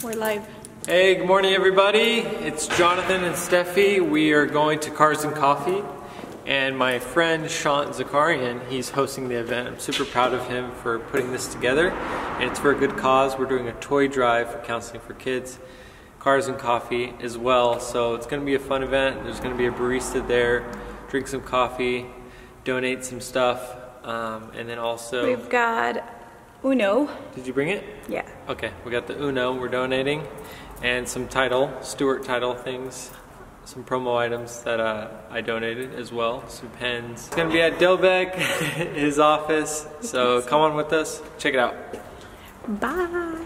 We're live. Hey, good morning everybody. It's Jonathan and Steffi. We are going to Cars and Coffee and my friend Shaunt Zakarian, he's hosting the event. I'm super proud of him for putting this together and it's for a good cause. We're doing a toy drive for counseling for kids, Cars and Coffee as well. So it's gonna be a fun event. There's gonna be a barista there, drink some coffee, donate some stuff, um, and then also... We've got Uno. Did you bring it? Yeah. Okay, we got the Uno we're donating and some title, Stewart title things, some promo items that uh, I donated as well, some pens. It's gonna be at Dilbeck, his office, so come on with us, check it out. Bye.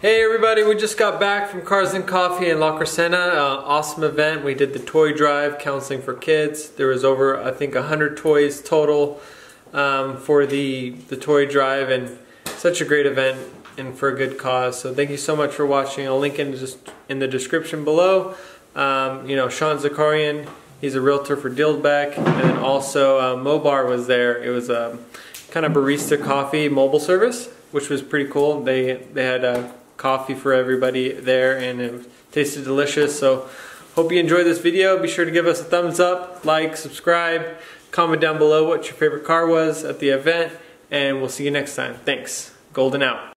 Hey everybody, we just got back from Cars and Coffee in La Crescenta. Uh, awesome event. We did the toy drive, counseling for kids. There was over, I think, 100 toys total um, for the, the toy drive and such a great event and for a good cause. So thank you so much for watching. I'll link in, just in the description below. Um, you know, Shaunt Zakarian, he's a realtor for Dilbeck. And then also uh, Mobar was there. It was a kind of barista coffee mobile service, which was pretty cool. They, they had a coffee for everybody there and it tasted delicious. So hope you enjoyed this video. Be sure to give us a thumbs up, like, subscribe, comment down below what your favorite car was at the event, and we'll see you next time. Thanks. Golden out.